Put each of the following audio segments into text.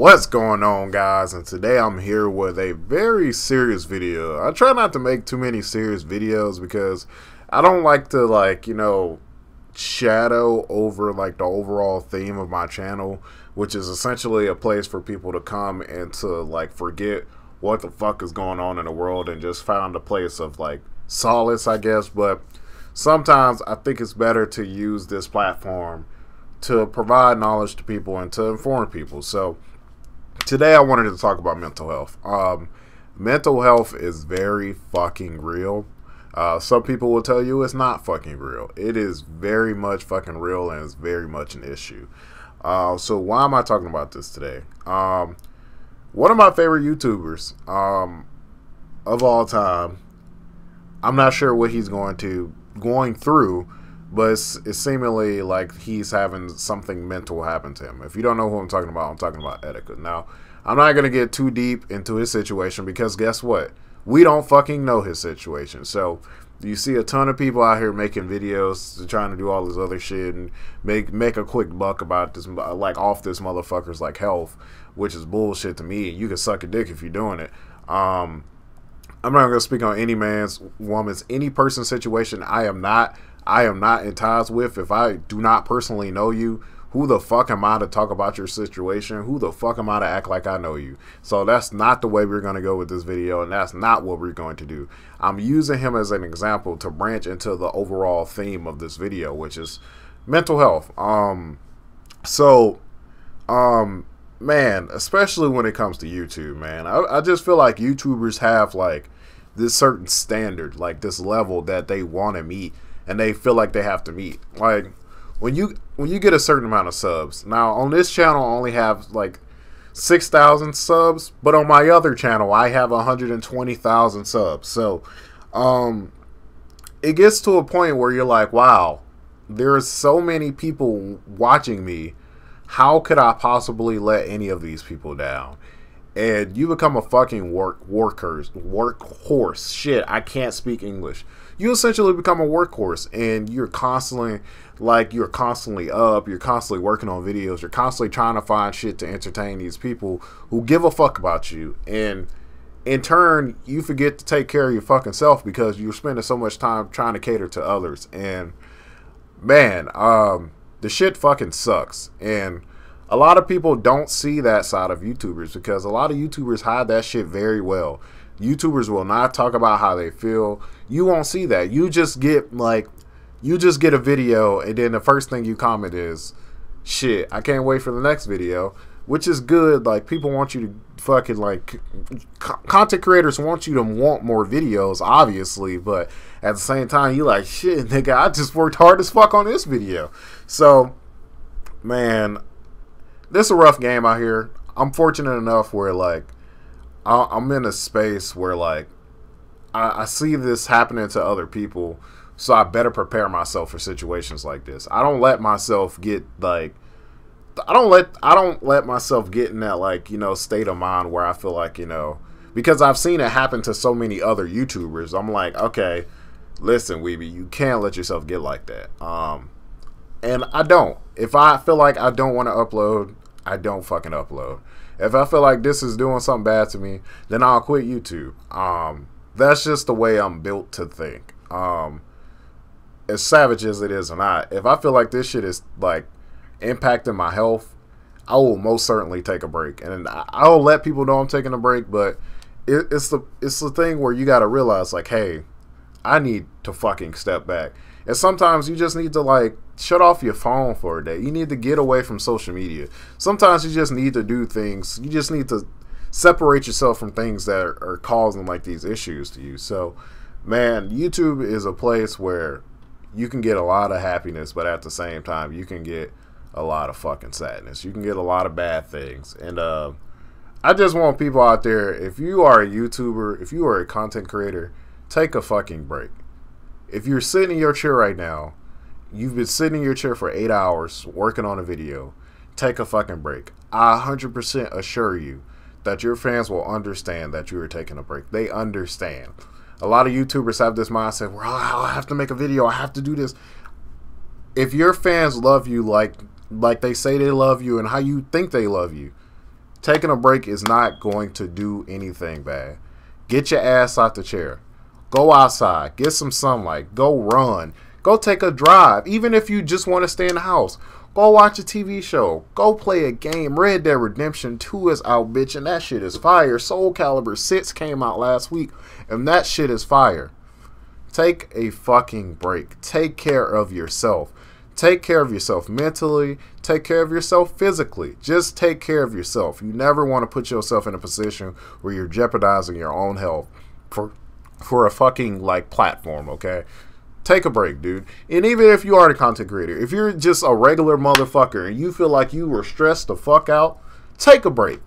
What's going on guys and today I'm here with a very serious video. I try not to make too many serious videos because I don't like to like, you know, shadow over like the overall theme of my channel, which is essentially a place for people to come and to like forget what the fuck is going on in the world and just find a place of like solace, I guess, but sometimes I think it's better to use this platform to provide knowledge to people and to inform people. So today I wanted to talk about mental health. Um, mental health is very fucking real. Uh, some people will tell you it's not fucking real. It is very much fucking real and it's very much an issue. Uh, so why am I talking about this today? Um, one of my favorite YouTubers um, of all time. I'm not sure what he's going to going through, but it's, it's seemingly like he's having something mental happen to him. If you don't know who I'm talking about, I'm talking about Etika. Now, I'm not going to get too deep into his situation because guess what? We don't fucking know his situation. So you see a ton of people out here making videos trying to do all this other shit and make make a quick buck about this like off this motherfucker's like health, which is bullshit to me. You can suck a dick if you're doing it. Um, I'm not gonna speak on any man's, woman's, any person's situation. I am not I am not in ties with. If I do not personally know you, who the fuck am I to talk about your situation? Who the fuck am I to act like I know you? So that's not the way we're going to go with this video, and that's not what we're going to do. I'm using him as an example to branch into the overall theme of this video, which is mental health. Um, so, um, man, especially when it comes to YouTube, man, I, I just feel like YouTubers have like this certain standard, like this level that they want to meet and they feel like they have to meet. Like when you when you get a certain amount of subs. Now on this channel, I only have like six thousand subs, but on my other channel, I have hundred and twenty thousand subs. So, um, it gets to a point where you're like, wow, there's so many people watching me. How could I possibly let any of these people down? and you become a fucking work workers workhorse. Shit, I can't speak English. You essentially become a workhorse, and you're constantly like you're constantly up. You're constantly working on videos. You're constantly trying to find shit to entertain these people who give a fuck about you, and in turn, you forget to take care of your fucking self because you're spending so much time trying to cater to others. And man, um, the shit fucking sucks. And a lot of people don't see that side of YouTubers because a lot of YouTubers hide that shit very well. YouTubers will not talk about how they feel. You won't see that. You just get like you just get a video and then the first thing you comment is shit, I can't wait for the next video, which is good. Like people want you to fucking like content creators want you to want more videos obviously, but at the same time you like shit, nigga, I just worked hard as fuck on this video. So man, this is a rough game out here. I'm fortunate enough where like I, am in a space where like I, I see this happening to other people, so I better prepare myself for situations like this. I don't let myself get like I don't let I don't let myself get in that like you know state of mind where I feel like you know because I've seen it happen to so many other YouTubers. I'm like, okay, listen, Weeby, you can't let yourself get like that. Um, and I don't. If I feel like I don't want to upload, I don't fucking upload. If I feel like this is doing something bad to me, then I'll quit YouTube. Um, that's just the way I'm built to think. Um, as savage as it is or not, if I feel like this shit is like impacting my health, I will most certainly take a break, and I'll let people know I'm taking a break. But it, it's the it's the thing where you got to realize like, hey, I need to fucking step back. And sometimes you just need to like shut off your phone for a day. You need to get away from social media. Sometimes you just need to do things. You just need to separate yourself from things that are, are causing like these issues to you. So, man, YouTube is a place where you can get a lot of happiness, but at the same time, you can get a lot of fucking sadness. You can get a lot of bad things. And uh, I just want people out there, if you are a YouTuber, if you are a content creator, take a fucking break if you're sitting in your chair right now, you've been sitting in your chair for eight hours working on a video, take a fucking break. I 100% assure you that your fans will understand that you are taking a break. They understand. A lot of YouTubers have this mindset where oh, I have to make a video, I have to do this. If your fans love you like like they say they love you and how you think they love you, Taking a break is not going to do anything bad. Get your ass out the chair. Go outside. Get some sunlight. Go run. Go take a drive. Even if you just want to stay in the house. Go watch a TV show. Go play a game. Red Dead Redemption 2 is out, bitch, and that shit is fire. Soul Calibur 6 came out last week, and that shit is fire. Take a fucking break. Take care of yourself. Take care of yourself mentally. Take care of yourself physically. Just take care of yourself. You never want to put yourself in a position where you're jeopardizing your own health for for a fucking like platform, okay? Take a break, dude. And even if you are a content creator, if you're just a regular motherfucker and you feel like you were stressed the fuck out, take a break.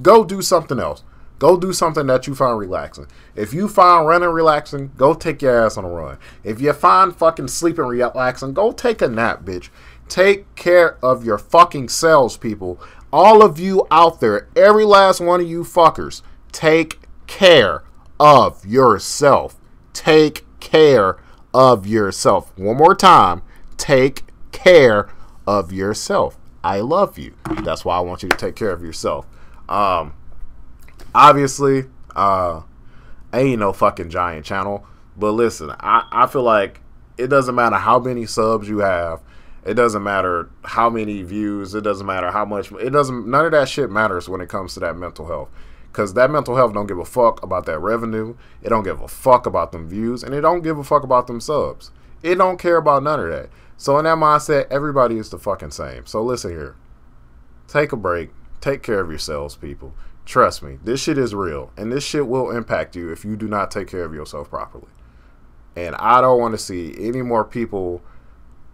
Go do something else. Go do something that you find relaxing. If you find running relaxing, go take your ass on a run. If you find fucking sleeping relaxing, go take a nap, bitch. Take care of your fucking selves, people. All of you out there, every last one of you fuckers, take care of yourself. Take care of yourself. One more time. Take care of yourself. I love you. That's why I want you to take care of yourself. Um, obviously, uh, ain't no fucking giant channel. But listen, I, I feel like it doesn't matter how many subs you have. It doesn't matter how many views. It doesn't matter how much. It doesn't. None of that shit matters when it comes to that mental health. Cause that mental health don't give a fuck about that revenue. It don't give a fuck about them views, and it don't give a fuck about them subs. It don't care about none of that. So in that mindset, everybody is the fucking same. So listen here. Take a break. Take care of yourselves, people. Trust me, this shit is real, and this shit will impact you if you do not take care of yourself properly. And I don't want to see any more people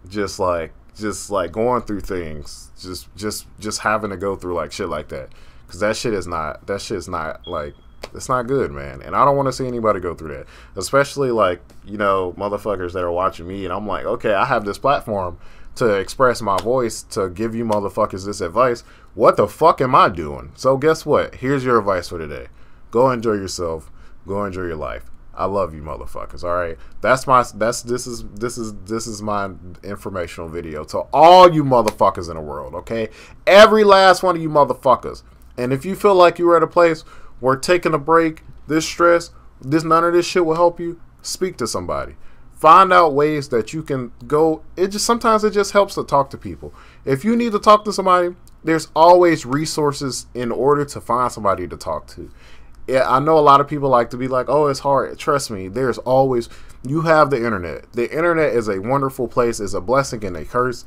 just like just like going through things, just just just having to go through like shit like that, because that shit is not that shit is not like it's not good, man. And I don't want to see anybody go through that, especially like you know motherfuckers that are watching me, and I'm like, okay, I have this platform to express my voice to give you motherfuckers this advice. What the fuck am I doing? So guess what? Here's your advice for today. Go enjoy yourself. Go enjoy your life. I love you motherfuckers. All right. That's my that's this is this is this is my informational video to all you motherfuckers in the world, okay? Every last one of you motherfuckers. And if you feel like you're at a place where taking a break, this stress, this none of this shit will help you, speak to somebody. Find out ways that you can go. It just sometimes it just helps to talk to people. If you need to talk to somebody there's always resources in order to find somebody to talk to. Yeah i know a lot of people like to be like oh it's hard. Trust me there's always you have the internet. The internet is a wonderful place. Is a blessing and a curse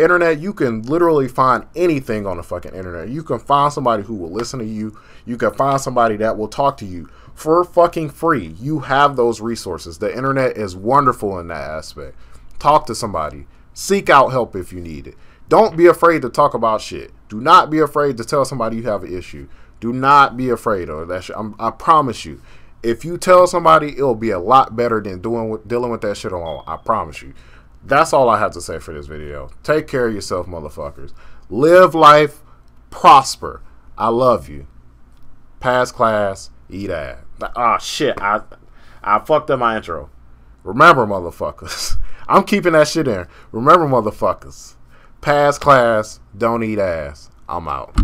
internet you can literally find anything on the fucking internet you can find somebody who will listen to you you can find somebody that will talk to you for fucking free. You have those resources. The internet is wonderful in that aspect. Talk to somebody. Seek out help if you need it. Don't be afraid to talk about shit. Do not be afraid to tell somebody you have an issue. Do not be afraid of that shit. I'm, i promise you. If you tell somebody, it'll be a lot better than doing dealing with that shit alone. I promise you. That's all I have to say for this video. Take care of yourself, motherfuckers. Live life, prosper. I love you. Pass class, eat ass. Oh shit, I I fucked up my intro. Remember, motherfuckers. I'm keeping that shit in. Remember, motherfuckers. Pass class, don't eat ass. I'm out.